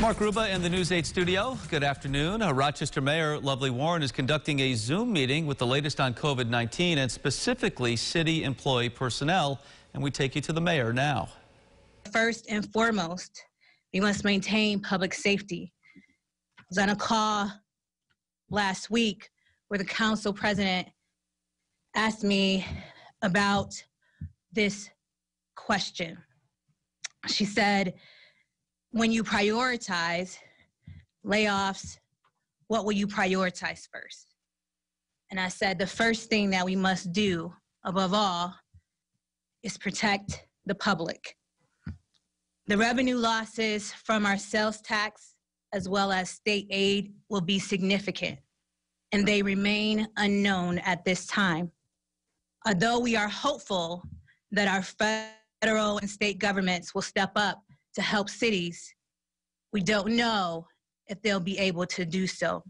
Mark Ruba in the News 8 studio. Good afternoon. Uh, Rochester Mayor Lovely Warren is conducting a Zoom meeting with the latest on COVID-19 and specifically city employee personnel. And we take you to the mayor now. First and foremost, we must maintain public safety. I was on a call last week where the council president asked me about this question. She said, when you prioritize layoffs, what will you prioritize first? And I said, the first thing that we must do above all is protect the public. The revenue losses from our sales tax as well as state aid will be significant, and they remain unknown at this time. Although we are hopeful that our federal and state governments will step up to help cities, we don't know if they'll be able to do so.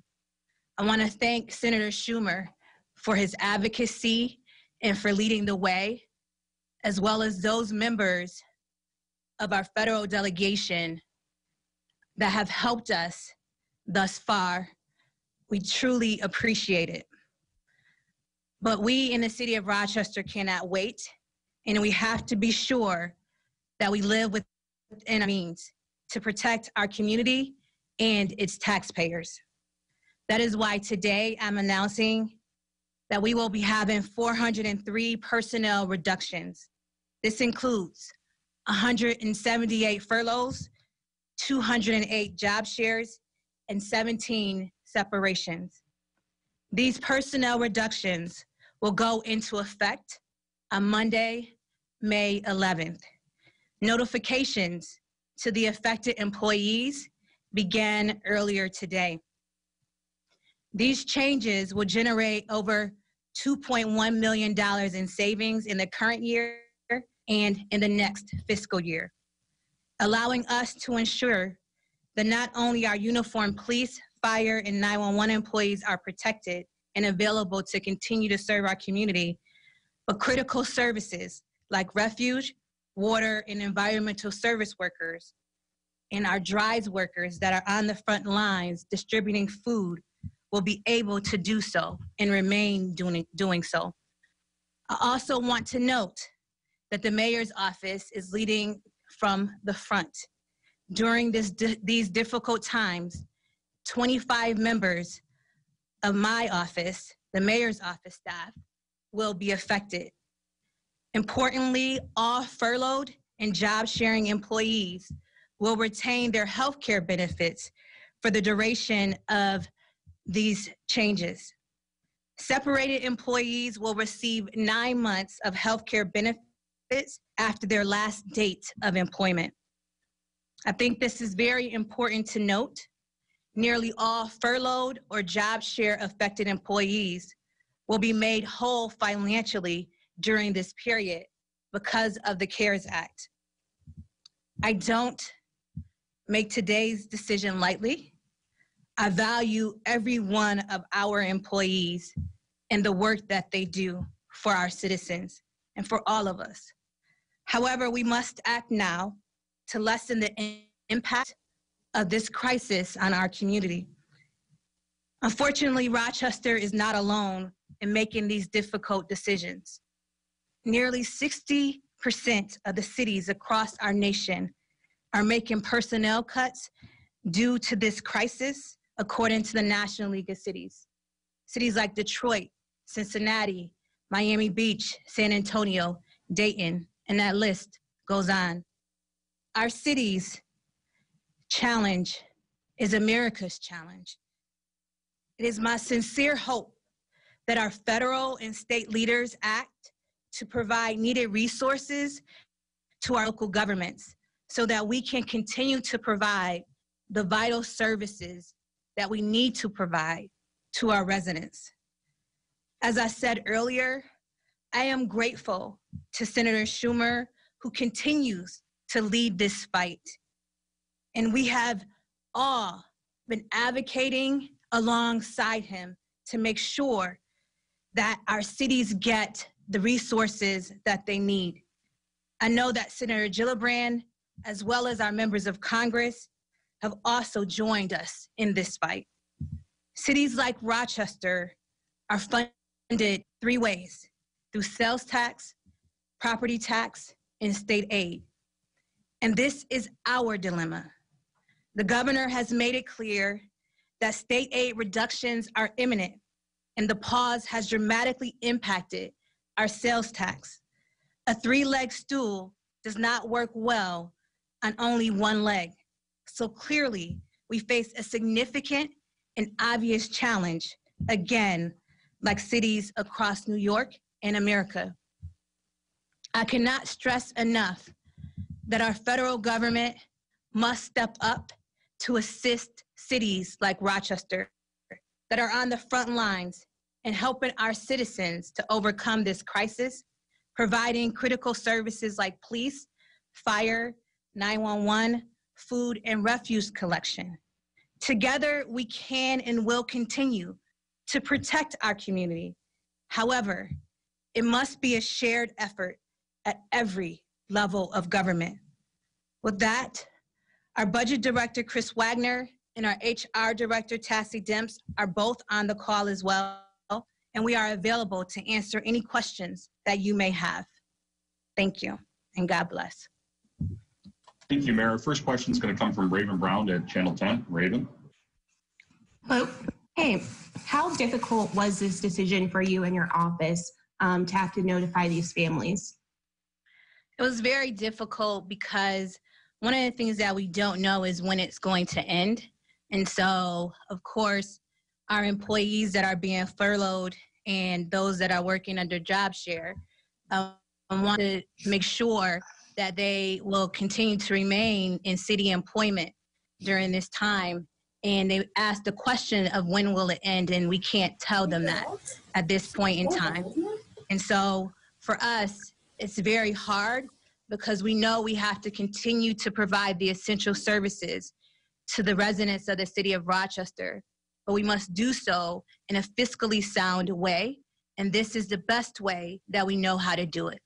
I want to thank Senator Schumer for his advocacy and for leading the way, as well as those members of our federal delegation that have helped us thus far. We truly appreciate it. But we in the city of Rochester cannot wait, and we have to be sure that we live within means to protect our community and its taxpayers. That is why today I'm announcing that we will be having 403 personnel reductions. This includes 178 furloughs, 208 job shares, and 17 separations. These personnel reductions will go into effect on Monday, May 11th. Notifications to the affected employees began earlier today. These changes will generate over $2.1 million in savings in the current year and in the next fiscal year, allowing us to ensure that not only our uniformed police, fire, and 911 employees are protected and available to continue to serve our community, but critical services like refuge, water, and environmental service workers, and our DRYS workers that are on the front lines distributing food will be able to do so and remain doing, doing so. I also want to note that the mayor's office is leading from the front. During this, these difficult times, 25 members of my office, the mayor's office staff, will be affected. Importantly, all furloughed and job sharing employees will retain their health care benefits for the duration of these changes. Separated employees will receive nine months of health care benefits after their last date of employment. I think this is very important to note. Nearly all furloughed or job share affected employees will be made whole financially during this period because of the CARES Act. I don't make today's decision lightly. I value every one of our employees and the work that they do for our citizens and for all of us. However, we must act now to lessen the impact of this crisis on our community. Unfortunately, Rochester is not alone in making these difficult decisions. Nearly 60% of the cities across our nation are making personnel cuts due to this crisis, according to the National League of Cities. Cities like Detroit, Cincinnati, Miami Beach, San Antonio, Dayton, and that list goes on. Our city's challenge is America's challenge. It is my sincere hope that our federal and state leaders act to provide needed resources to our local governments so that we can continue to provide the vital services that we need to provide to our residents. As I said earlier, I am grateful to Senator Schumer, who continues to lead this fight. And we have all been advocating alongside him to make sure that our cities get the resources that they need. I know that Senator Gillibrand, as well as our members of Congress, have also joined us in this fight. Cities like Rochester are funded three ways through sales tax, property tax, and state aid. And this is our dilemma. The governor has made it clear that state aid reductions are imminent, and the pause has dramatically impacted our sales tax. A three leg stool does not work well on only one leg. So clearly, we face a significant and obvious challenge, again, like cities across New York and America. I cannot stress enough that our federal government must step up to assist cities like Rochester that are on the front lines and helping our citizens to overcome this crisis, providing critical services like police, fire, 911, food, and refuse collection. Together, we can and will continue to protect our community. However, it must be a shared effort at every level of government. With that, our budget director, Chris Wagner, and our HR director, Tassie Demps, are both on the call as well, and we are available to answer any questions that you may have. Thank you, and God bless. Thank you, Mayor. First question is going to come from Raven Brown at Channel 10. Raven? Hello. Hey, how difficult was this decision for you and your office um, to have to notify these families? It was very difficult because one of the things that we don't know is when it's going to end. And so, of course, our employees that are being furloughed and those that are working under job share um, want to make sure that they will continue to remain in city employment during this time. And they asked the question of when will it end, and we can't tell them that at this point in time. And so for us, it's very hard because we know we have to continue to provide the essential services to the residents of the city of Rochester, but we must do so in a fiscally sound way. And this is the best way that we know how to do it.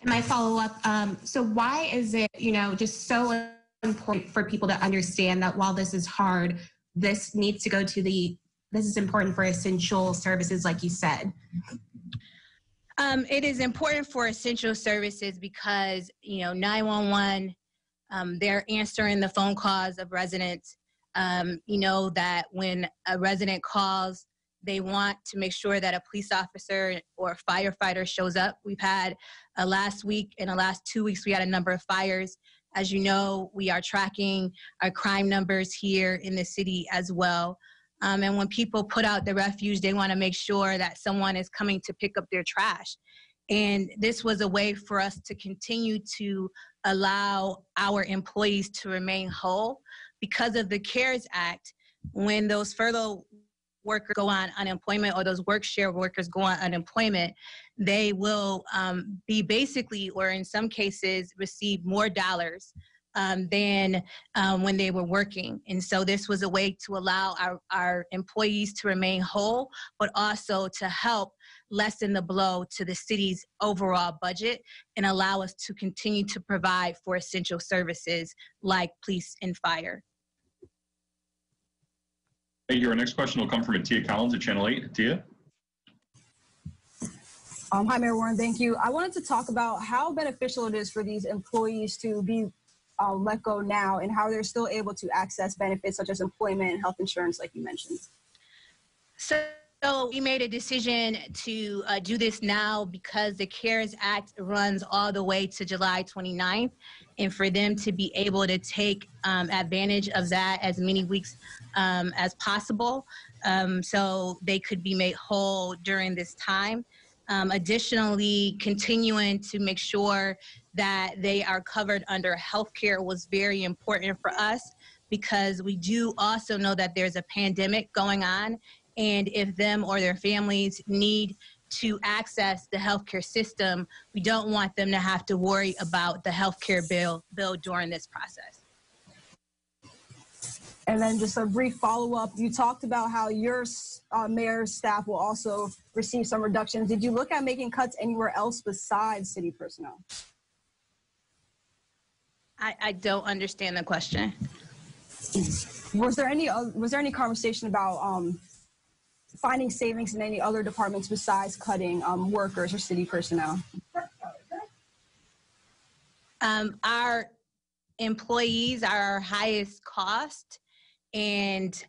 And my follow up um, so, why is it, you know, just so important for people to understand that while this is hard, this needs to go to the, this is important for essential services, like you said? Um, it is important for essential services because, you know, 911, um, they're answering the phone calls of residents. Um, you know that when a resident calls, they want to make sure that a police officer or a firefighter shows up. We've had uh, last week and the last two weeks, we had a number of fires. As you know, we are tracking our crime numbers here in the city as well. Um, and when people put out the refuge, they want to make sure that someone is coming to pick up their trash. And this was a way for us to continue to allow our employees to remain whole because of the CARES Act. When those furlough workers go on unemployment or those work share workers go on unemployment, they will um, be basically, or in some cases, receive more dollars um, than um, when they were working. And so this was a way to allow our, our employees to remain whole, but also to help lessen the blow to the city's overall budget and allow us to continue to provide for essential services like police and fire. Thank you. Our next question will come from Atia Collins at Channel 8. Atia? Um, hi, Mayor Warren. Thank you. I wanted to talk about how beneficial it is for these employees to be um, let go now and how they're still able to access benefits such as employment and health insurance, like you mentioned. So, so we made a decision to uh, do this now because the CARES Act runs all the way to July 29th, and for them to be able to take um, advantage of that as many weeks um, as possible, um, so they could be made whole during this time. Um, additionally, continuing to make sure that they are covered under healthcare was very important for us because we do also know that there's a pandemic going on. And if them or their families need to access the healthcare system, we don't want them to have to worry about the healthcare bill bill during this process. And then just a brief follow up. You talked about how your uh, mayor's staff will also receive some reductions. Did you look at making cuts anywhere else besides city personnel? I, I don't understand the question. Was there any oth- was there any conversation about um, finding savings in any other departments besides cutting um, workers or city personnel? Um, our employees are our highest cost, and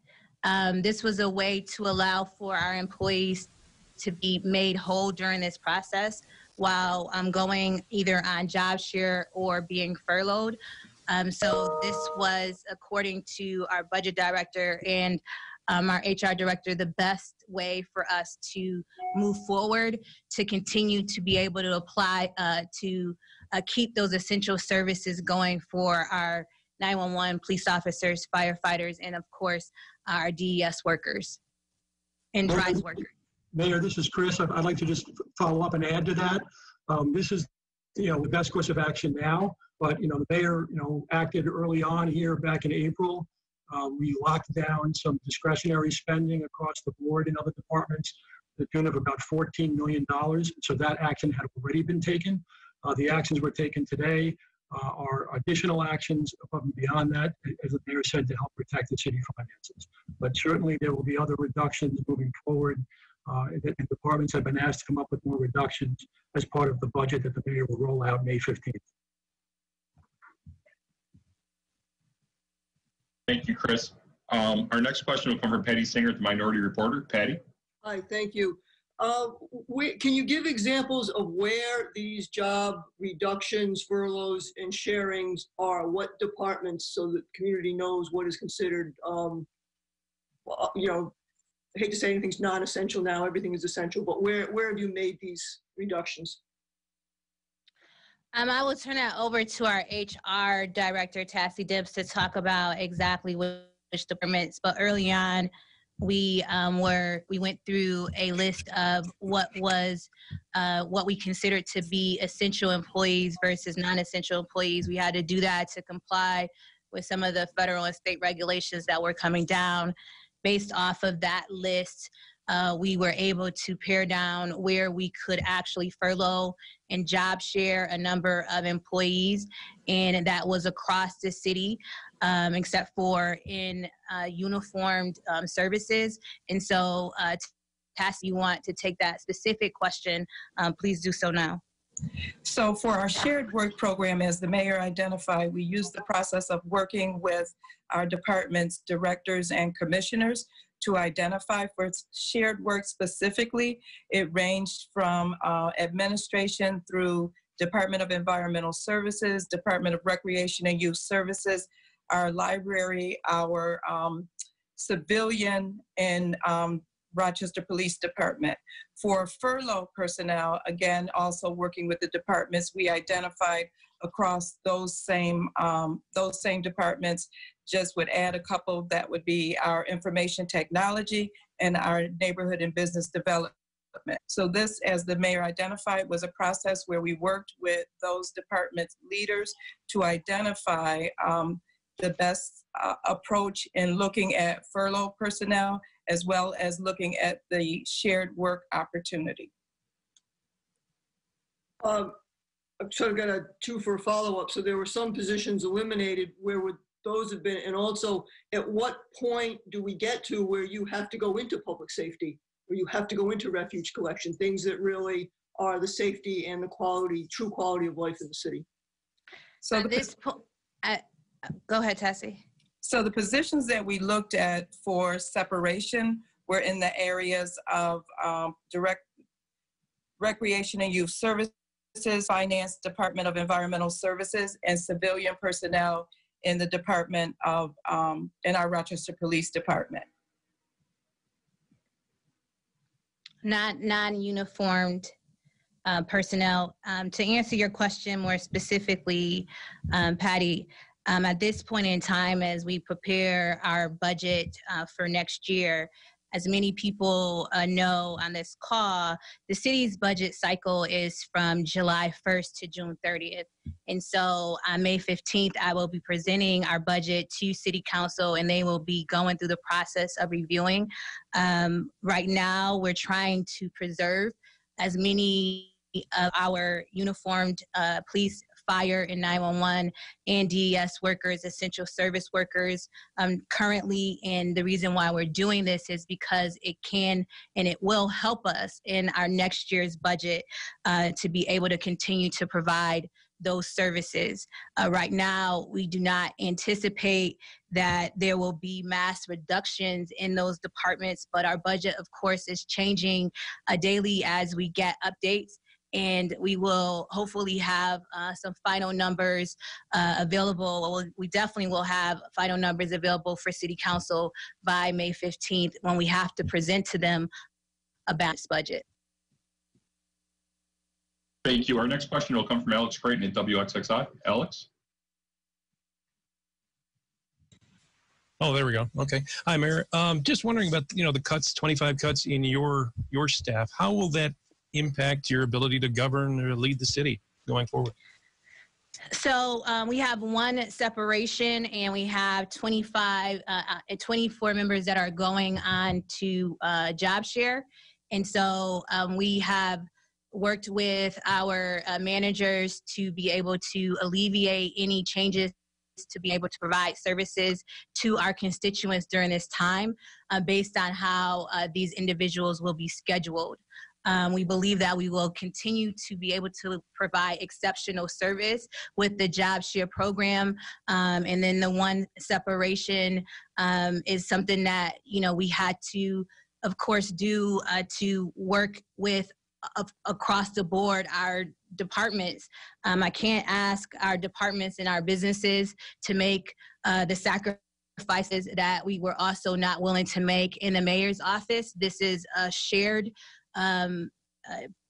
um, this was a way to allow for our employees to be made whole during this process while um, going either on job share or being furloughed. Um, so this was, according to our budget director and um, our HR director, the best way for us to move forward to continue to be able to apply uh, to uh, keep those essential services going for our 911 police officers, firefighters, and of course our DES workers and DRYS workers. Mayor, this is Chris. I'd I'd like to just follow up and add to that. Um, This is, you know, the best course of action now, but, you know, the mayor, you know, acted early on here back in April. Uh, We locked down some discretionary spending across the board in other departments, to the tune of about $14 million. So that action had already been taken. Uh, The actions we're taking today uh, are additional actions above and beyond that, as the mayor said, to help protect the city finances. But certainly, there will be other reductions moving forward uh, and departments have been asked to come up with more reductions as part of the budget that the mayor will roll out May 15th. Thank you, Chris. Um, Our next question will come from Patty Singer, the Minority Reporter. Patty? Hi, thank you. Uh, Can you give examples of where these job reductions, furloughs, and sharings are? What departments, so the community knows what is considered, um, you know, I hate to say anything's non-essential now, everything is essential, but where, where have you made these reductions? Um, I will turn that over to our HR director, Tassie Demps, to talk about exactly which departments. But early on, we um, were we went through a list of what was uh, what we considered to be essential employees versus non-essential employees. We had to do that to comply with some of the federal and state regulations that were coming down. Based off of that list, uh, we were able to pare down where we could actually furlough and job share a number of employees, and that was across the city, um, except for in uh, uniformed um, services. And so, uh, you want to take that specific question, um, please do so now. So for our shared work program, as the mayor identified, we use the process of working with our departments, directors, and commissioners to identify for shared work specifically. It ranged from uh, administration through Department of Environmental Services, Department of Recreation and Youth Services, our library, our um, civilian, and um, Rochester Police Department. For furlough personnel, again, also working with the departments, we identified across those same um, those same departments. Just would add a couple that would be our information technology and our neighborhood and business development. So this, as the mayor identified, was a process where we worked with those department leaders to identify um, the best uh, approach in looking at furlough personnel as well as looking at the shared work opportunity. Um, I've sort of got a two for a follow-up. So there were some positions eliminated. Where would those have been? And also, at what point do we get to where you have to go into public safety, where you have to go into refuge collection, things that really are the safety and the quality, true quality of life in the city? So At the, this point, uh, go ahead, Tassie. so the positions that we looked at for separation were in the areas of um, direct recreation and youth services, finance, Department of Environmental Services, and civilian personnel in the Department of, um, in our Rochester Police Department. not non-uniformed uh, personnel. Um, to answer your question more specifically, um, Patty, um, at this point in time, as we prepare our budget uh, for next year, as many people uh, know on this call, the city's budget cycle is from July 1st to June 30th. And so on May 15th, I will be presenting our budget to City Council and they will be going through the process of reviewing. Um, right now, we're trying to preserve as many of our uniformed uh, police fire and 911 and DES workers, essential service workers um, currently. And the reason why we're doing this is because it can and it will help us in our next year's budget uh, to be able to continue to provide those services. Uh, right now, we do not anticipate that there will be mass reductions in those departments, but our budget, of course, is changing uh, daily as we get updates. And we will hopefully have uh, some final numbers uh, available. Well, we definitely will have final numbers available for City Council by May 15th when we have to present to them a balanced budget. Thank you. Our next question will come from Alex Crichton at WXXI. Alex? Oh, there we go. Okay. Hi, Mayor. Um, just wondering about, you know, the cuts, 25 cuts in your, your staff. How will that impact your ability to govern or lead the city going forward? So um, we have one separation, and we have 25, uh, uh, 24 members that are going on to uh, job share. And so um, we have worked with our uh, managers to be able to alleviate any changes to be able to provide services to our constituents during this time uh, based on how uh, these individuals will be scheduled. Um, we believe that we will continue to be able to provide exceptional service with the job share program. Um, and then the one separation um, is something that, you know, we had to, of course, do uh, to work with of, across the board our departments. Um, I can't ask our departments and our businesses to make uh, the sacrifices that we were also not willing to make in the mayor's office. This is a shared um,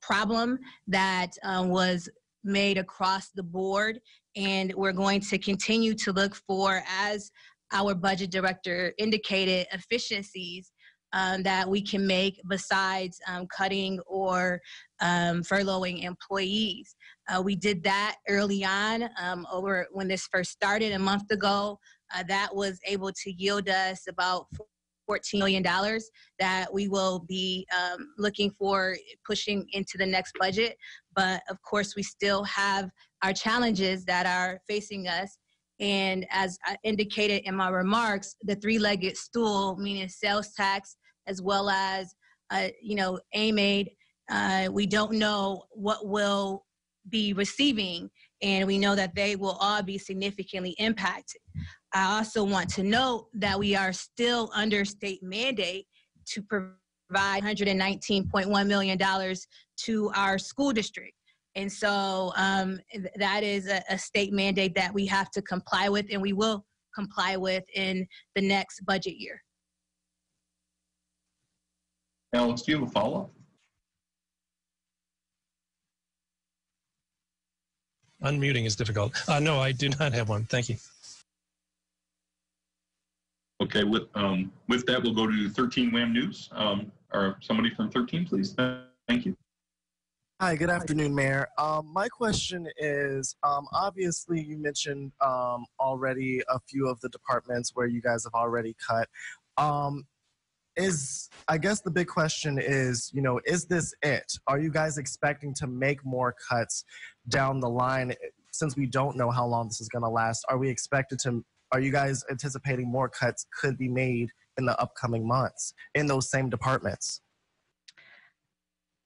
problem that uh, was made across the board, and we're going to continue to look for, as our budget director indicated, efficiencies um, that we can make besides um, cutting or um, furloughing employees. Uh, we did that early on um, over when this first started a month ago. Uh, that was able to yield us about $14 million that we will be um, looking for pushing into the next budget. But of course, we still have our challenges that are facing us. And as I indicated in my remarks, the three-legged stool, meaning sales tax, as well as, uh, you know, AIM aid, uh, we don't know what will be receiving, and we know that they will all be significantly impacted. I also want to note that we are still under state mandate to provide $119.1 million to our school district. And so um, that is a, a state mandate that we have to comply with, and we will comply with in the next budget year. Alex, do you have a follow-up? Unmuting is difficult. Uh, no, I do not have one. Thank you. Okay, with, um, with that, we'll go to 13 WHAM News. Um, or somebody from 13, please. Thank you. Hi, good afternoon, Mayor. Um, my question is um, obviously, you mentioned um, already a few of the departments where you guys have already cut. Um, is I guess the big question is, you know, is this it? Are you guys expecting to make more cuts down the line since we don't know how long this is going to last? Are we expected to are you guys anticipating more cuts could be made in the upcoming months in those same departments?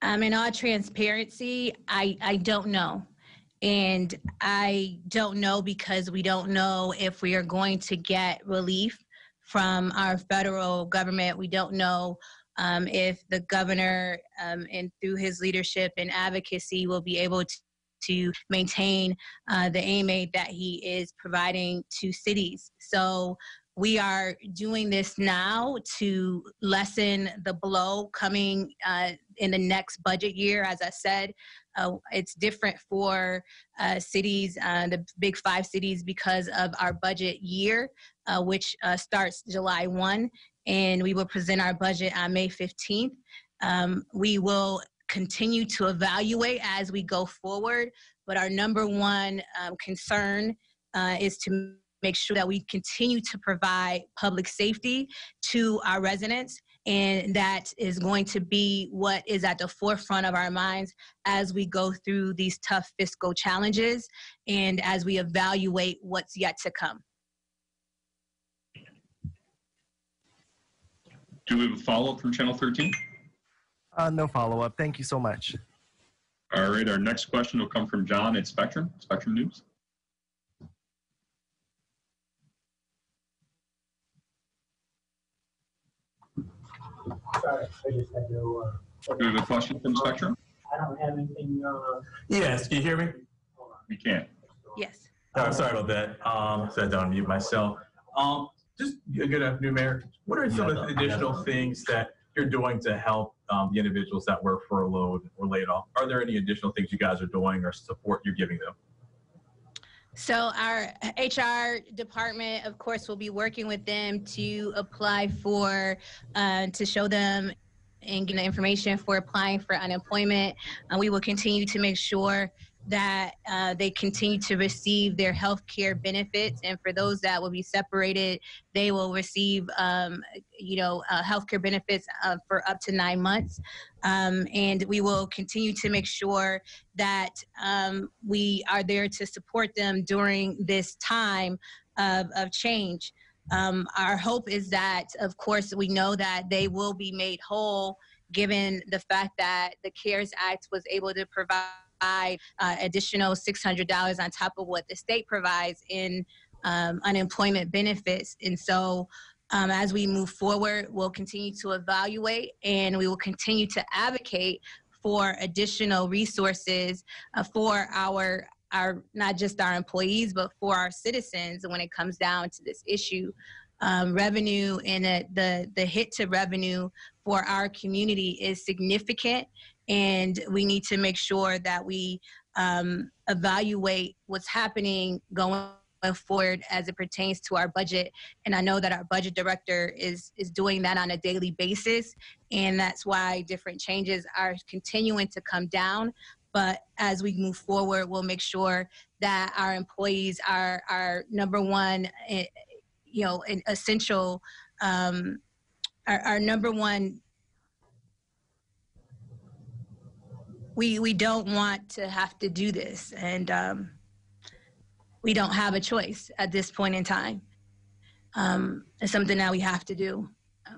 Um, in all transparency, I, I don't know. And I don't know because we don't know if we are going to get relief from our federal government. We don't know um, if the governor, um, and through his leadership and advocacy, will be able to, to maintain uh, the AIM aid that he is providing to cities. So we are doing this now to lessen the blow coming uh, in the next budget year. As I said, uh, it's different for uh, cities, uh, the big five cities, because of our budget year, uh, which uh, starts July 1, and we will present our budget on May 15th. Um, we will continue to evaluate as we go forward, but our number one um, concern is to make sure that we continue to provide public safety to our residents And that is going to be what is at the forefront of our minds as we go through these tough fiscal challenges and as we evaluate what's yet to come. Do we have a follow-up from Channel 13? Uh, no follow up. Thank you so much. All right, our next question will come from John at Spectrum, Spectrum News. Sorry, I just had to, uh, Do we have a question from Spectrum? I don't have anything, uh, Yes, can you hear me? We can't. Yes. Oh, sorry about that. Um, so I don't mute myself. Um, just good afternoon, Mayor. What are some of the additional things that you're doing to help um, the individuals that were furloughed or laid off? Are there any additional things you guys are doing or support you're giving them? So our HR department, of course, will be working with them to apply for, uh, to show them and get the information for applying for unemployment. And we will continue to make sure that uh, they continue to receive their health care benefits. And for those that will be separated, they will receive, um, you know, uh, health care benefits uh, for up to nine months. Um, and we will continue to make sure that um, we are there to support them during this time of, of change. Um, our hope is that, of course, we know that they will be made whole given the fact that the CARES Act was able to provide uh, additional $600 on top of what the state provides in um, unemployment benefits. And so um, as we move forward, we'll continue to evaluate and we will continue to advocate for additional resources uh, for our our not just our employees but for our citizens when it comes down to this issue um, revenue and uh, the the hit to revenue for our community is significant and we need to make sure that we um, evaluate what's happening going forward as it pertains to our budget. And i know that our budget director is is doing that on a daily basis and that's why different changes are continuing to come down. But as we move forward we'll make sure that our employees are our number one eh, you know an essential um, our, our number one we we don't want to have to do this and um, we don't have a choice at this point in time um, it's something that we have to do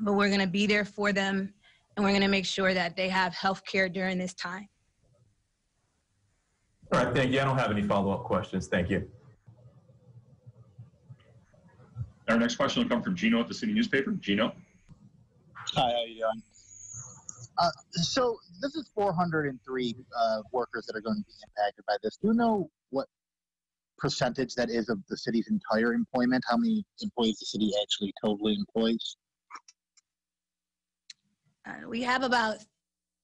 but we're going to be there for them and we're going to make sure that they have health care during this time All right, thank you. I don't have any follow-up questions. Thank you. Our next question will come from Gino at the City Newspaper. Gino? Hi, how you doing? Uh, so this is 403 uh, workers that are going to be impacted by this. Do you know what percentage that is of the city's entire employment? How many employees the city actually totally employs? Uh, we have about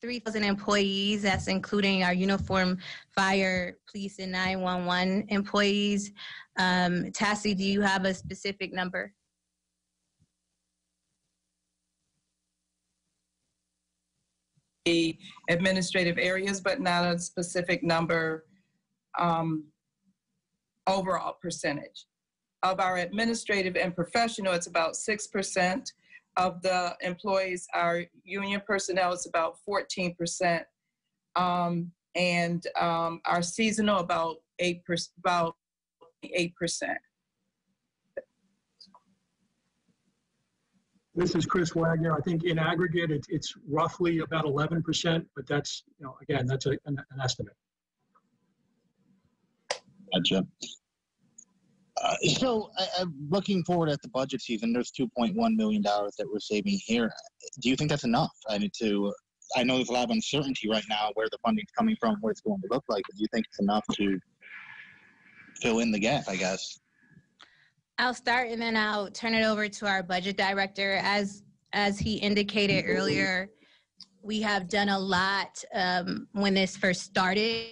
3,000 employees. That's including our uniform, fire, police, and 911 employees. Um, Tassie, do you have a specific number? The administrative areas, but not a specific number um, overall percentage. Of our administrative and professional, it's about 6%. Of the employees, our union personnel is about 14%. Um, and um, our seasonal about 8%, about 8%. This is Chris Wagner. I think in aggregate, it's, it's roughly about 11%, but that's, you know, again, that's a, an, an estimate. Gotcha. Uh, so, I, I'm looking forward at the budget season. There's 2.1 million dollars that we're saving here. Do you think that's enough? I need to. I know there's a lot of uncertainty right now where the funding's coming from, what it's going to look like. But do you think it's enough to fill in the gap? I guess. I'll start and then I'll turn it over to our budget director. As as he indicated earlier, we have done a lot um, when this first started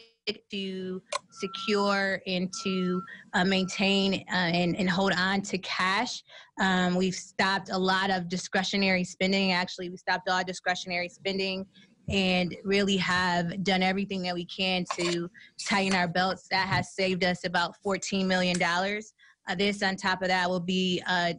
to secure and to uh, maintain uh, and, and hold on to cash. Um, we've stopped a lot of discretionary spending. Actually, we stopped all discretionary spending and really have done everything that we can to tighten our belts. That has saved us about $14 million. Uh, this on top of that will be, uh,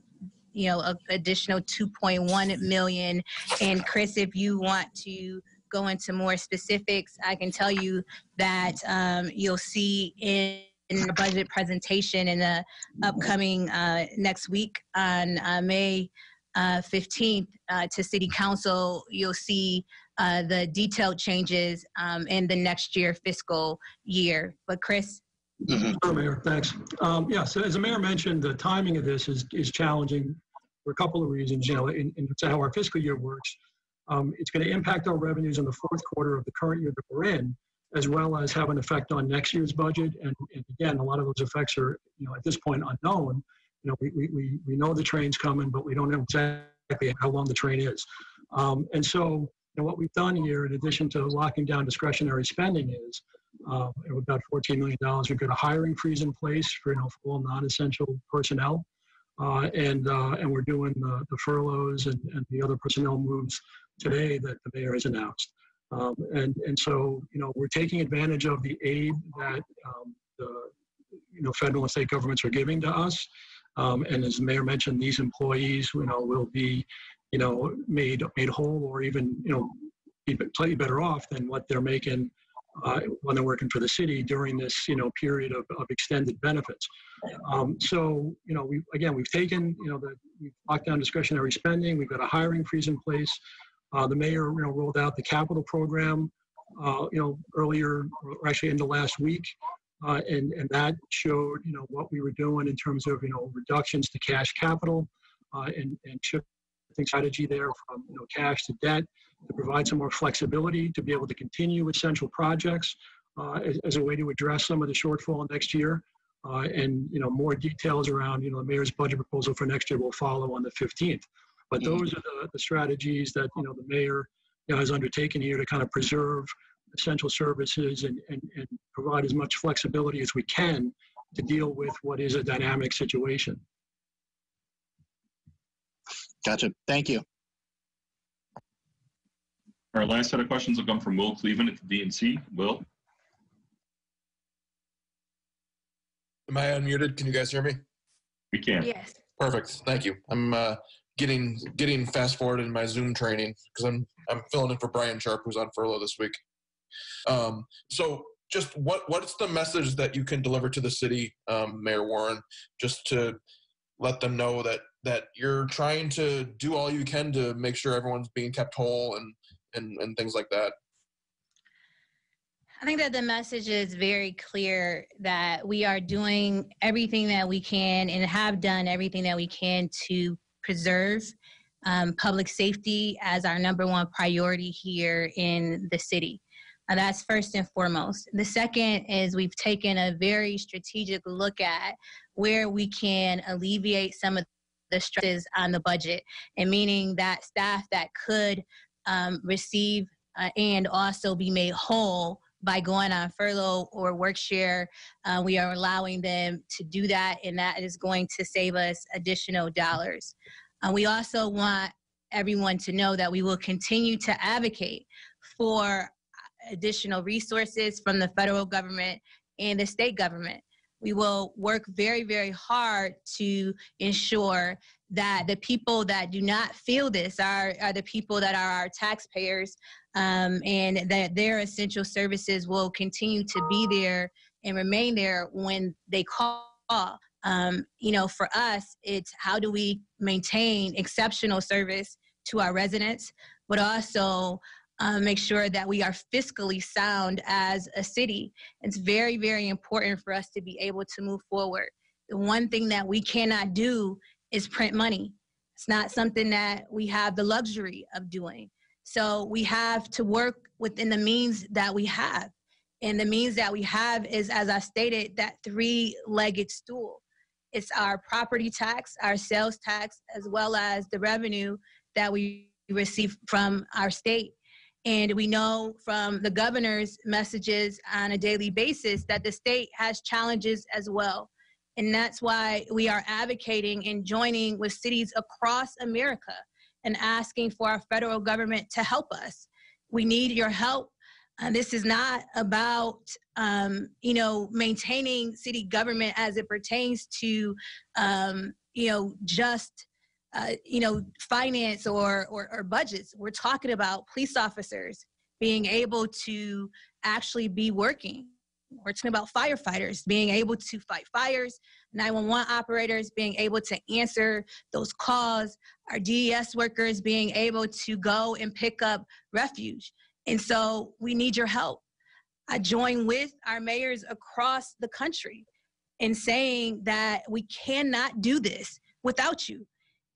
you know, a additional 2.1 million. And Chris, if you want to go into more specifics, I can tell you that um, you'll see in in the budget presentation in the upcoming uh, next week on uh, May uh, 15th uh, to City Council, you'll see uh, the detailed changes um, in the next year fiscal year. But Chris? Sure, Mayor, thanks. Um, yeah, so as the mayor mentioned, the timing of this is, is challenging for a couple of reasons. You know, in, in how our fiscal year works, um, it's going to impact our revenues in the fourth quarter of the current year that we're in as well as have an effect on next year's budget. And, and again, a lot of those effects are, you know, at this point unknown. You know, we, we, we know the train's coming, but we don't know exactly how long the train is. Um, and so, you know, what we've done here, in addition to locking down discretionary spending, is uh, about $14 million. We've got a hiring freeze in place for, you know, all non-essential personnel. Uh, and, uh, and we're doing the, the furloughs and, and the other personnel moves today that the mayor has announced. Um, and, and so, you know, we're taking advantage of the aid that um, the, you know, federal and state governments are giving to us. Um, and as the mayor mentioned, these employees, you know, will be, you know, made, made whole or even, you know, be slightly better off than what they're making uh, when they're working for the city during this, you know, period of, of extended benefits. Um, so, you know, we again, we've taken, you know, the, we've locked down discretionary spending. We've got a hiring freeze in place. Uh, the mayor, you know, rolled out the capital program, uh, you know, earlier, or actually into last week, uh, and and that showed, you know, what we were doing in terms of, you know, reductions to cash capital, uh, and and shifting strategy there from you know cash to debt to provide some more flexibility to be able to continue with essential projects uh, as, as, a way to address some of the shortfall next year. Uh, and you know more details around you know the mayor's budget proposal for next year will follow on the 15th. But Mm-hmm. those are the, the strategies that, you know, the mayor you know, has undertaken here to kind of preserve essential services and, and, and provide as much flexibility as we can to deal with what is a dynamic situation. Gotcha. Thank you. Our last set of questions will come from Will Cleveland at the D&C. Will? Am I unmuted? Can you guys hear me? We can. Yes. Perfect. Thank you. I'm uh, getting getting fast forwarded in my Zoom training because I'm I'm filling in for Brian Sharp, who's on furlough this week. Um, so, just what what's the message that you can deliver to the city, um, Mayor Warren, just to let them know that that you're trying to do all you can to make sure everyone's being kept whole and and and things like that. I think that the message is very clear that we are doing everything that we can and have done everything that we can to preserve um, public safety as our number one priority here in the city. Uh, that's first and foremost. The second is we've taken a very strategic look at where we can alleviate some of the stresses on the budget, and meaning that staff that could um, receive uh, and also be made whole by going on furlough or work share. Uh, we are allowing them to do that, and that is going to save us additional dollars. Uh, we also want everyone to know that we will continue to advocate for additional resources from the federal government and the state government. We will work very, very hard to ensure that the people that do not feel this are, are the people that are our taxpayers um, and that their essential services will continue to be there and remain there when they call. Um, you know, for us, it's how do we maintain exceptional service to our residents, but also uh, make sure that we are fiscally sound as a city. It's very, very important for us to be able to move forward. The one thing that we cannot do is print money. It's not something that we have the luxury of doing. So we have to work within the means that we have. And the means that we have is, as I stated, that three legged stool. It's our property tax, our sales tax, as well as the revenue that we receive from our state. And we know from the governor's messages on a daily basis that the state has challenges as well. And that's why we are advocating and joining with cities across America and asking for our federal government to help us. We need your help. Uh, this is not about, um, you know, maintaining city government as it pertains to, um, you know, just uh, you know, finance or, or, or budgets. We're talking about police officers being able to actually be working. We're talking about firefighters being able to fight fires, 911 operators being able to answer those calls, our DES workers being able to go and pick up refuge. And so we need your help. I join with our mayors across the country in saying that we cannot do this without you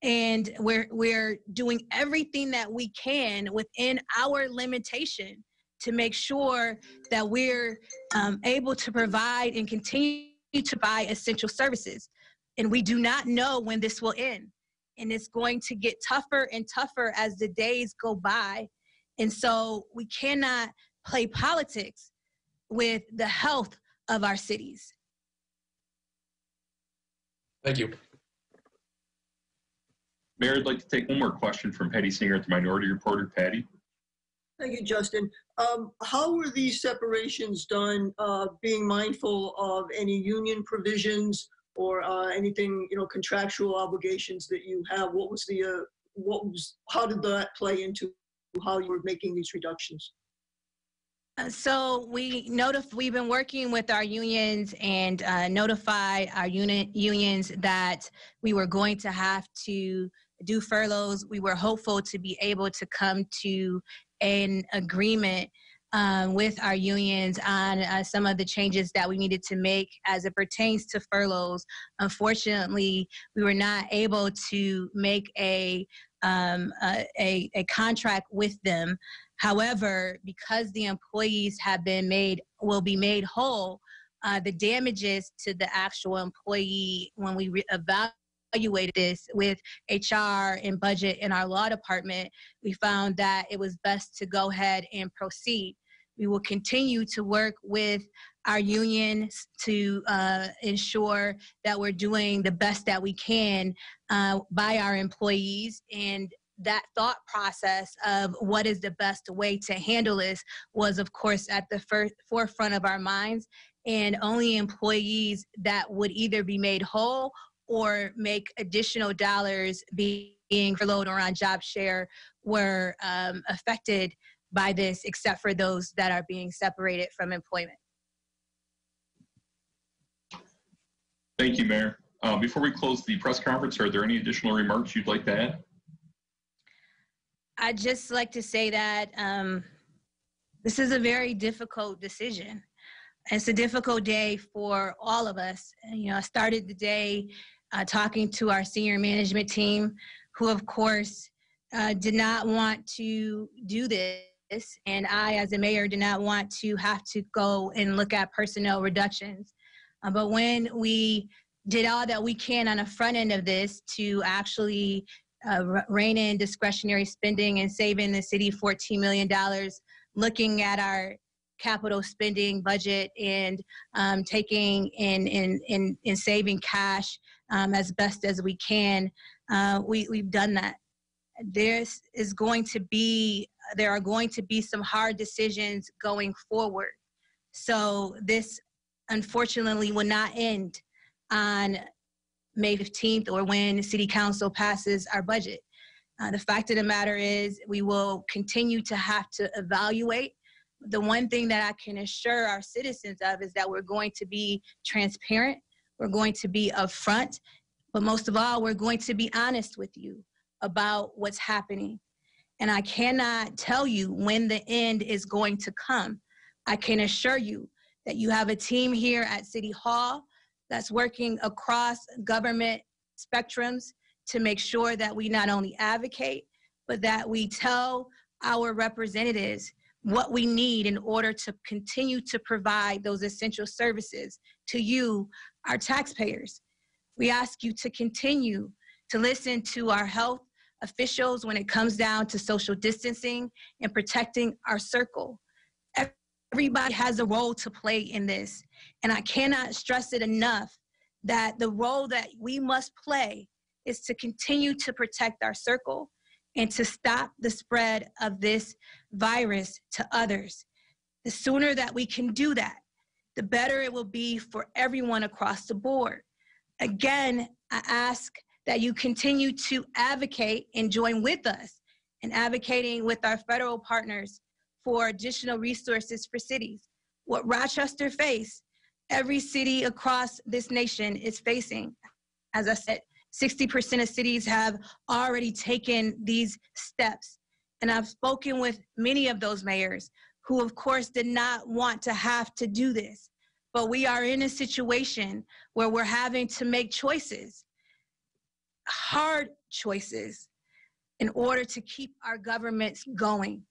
and we're we're doing everything that we can within our limitation to make sure that we're um, able to provide and continue to buy essential services and we do not know when this will end and it's going to get tougher and tougher as the days go by and so we cannot play politics with the health of our cities Thank you. Mayor, I'd like to take one more question from Patti Singer at the Minority Reporter. Patti? Thank you, Justin. Um, how were these separations done, uh, being mindful of any union provisions or uh, anything, you know, contractual obligations that you have? What was the, uh, what was, how did that play into how you were making these reductions? Uh, So we notif, we've been working with our unions and uh, notify our unit, unions that we were going to have to do furloughs. We were hopeful to be able to come to an agreement um, with our unions on uh, some of the changes that we needed to make as it pertains to furloughs. Unfortunately, we were not able to make a um, a, a, contract with them. However, because the employees have been made, will be made whole, uh, the damages to the actual employee when we re- evaluated this with HR and budget in our law department, we found that it was best to go ahead and proceed. We will continue to work with our unions to uh, ensure that we're doing the best that we can uh, by our employees and that thought process of what is the best way to handle this was of course at the first forefront of our minds and only employees that would either be made whole or make additional dollars being furloughed or on job share were um, affected by this except for those that are being separated from employment Thank you, Mayor. Uh, before we close the press conference, are there any additional remarks you'd like to add? I'd just like to say that um, this is a very difficult decision. It's a difficult day for all of us. You know, I started the day uh, talking to our senior management team, who, of course, uh, did not want to do this. And I, as a mayor, did not want to have to go and look at personnel reductions. Uh, but when we did all that we can on the front end of this to actually uh, rein in discretionary spending and saving the city $14 million, looking at our capital spending budget and um, taking in, in, in, in saving cash um, as best as we can, uh, we, we've done that. There's is going to be, there are going to be some hard decisions going forward. So this unfortunately will not end on May 15th or when City Council passes our budget. Uh, the fact of the matter is, we will continue to have to evaluate. The one thing that I can assure our citizens of is that we're going to be transparent, we're going to be upfront, but most of all, we're going to be honest with you about what's happening. And I cannot tell you when the end is going to come. I can assure you that you have a team here at City Hall that's working across government spectrums to make sure that we not only advocate, but that we tell our representatives what we need in order to continue to provide those essential services to you, our taxpayers. We ask you to continue to listen to our health officials when it comes down to social distancing and protecting our circle. Everybody has a role to play in this. And I cannot stress it enough that the role that we must play is to continue to protect our circle and to stop the spread of this virus to others. The sooner that we can do that, the better it will be for everyone across the board. Again, I ask that you continue to advocate and join with us in advocating with our federal partners for additional resources for cities. What Rochester faced, every city across this nation is facing. As I said, 60% of cities have already taken these steps. And I've spoken with many of those mayors who, of course, did not want to have to do this. But we are in a situation where we're having to make choices, hard choices, in order to keep our governments going.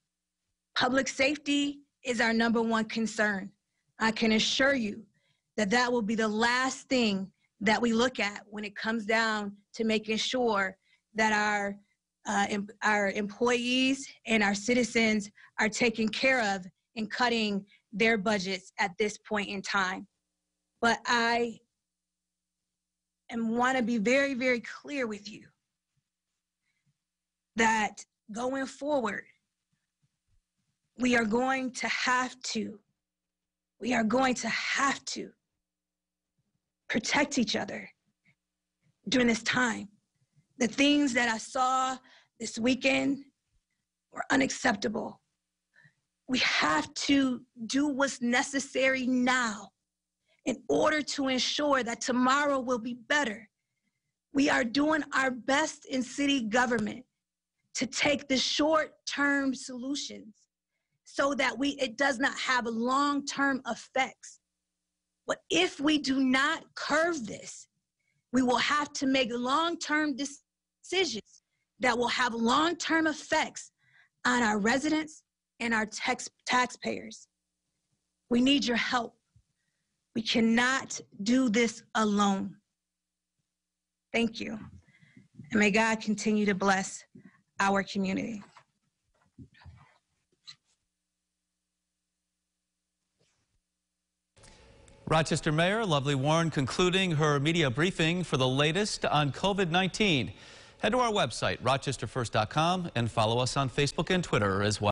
Public safety is our number one concern. I can assure you that that will be the last thing that we look at when it comes down to making sure that our uh, em- our employees and our citizens are taken care of in cutting their budgets at this point in time. But I and want to be very, very clear with you that going forward, we are going to have to, we are going to have to protect each other during this time. The things that I saw this weekend were unacceptable. We have to do what's necessary now in order to ensure that tomorrow will be better. We are doing our best in city government to take the short-term solutions so that we it does not have long-term effects. But if we do not curve this, we will have to make long-term decisions that will have long-term effects on our residents and our tax, taxpayers. We need your help. We cannot do this alone. Thank you. And may God continue to bless our community. Rochester Mayor Lovely Warren concluding her media briefing for the latest on COVID 19. Head to our website, rochesterfirst.com, and follow us on Facebook and Twitter as well.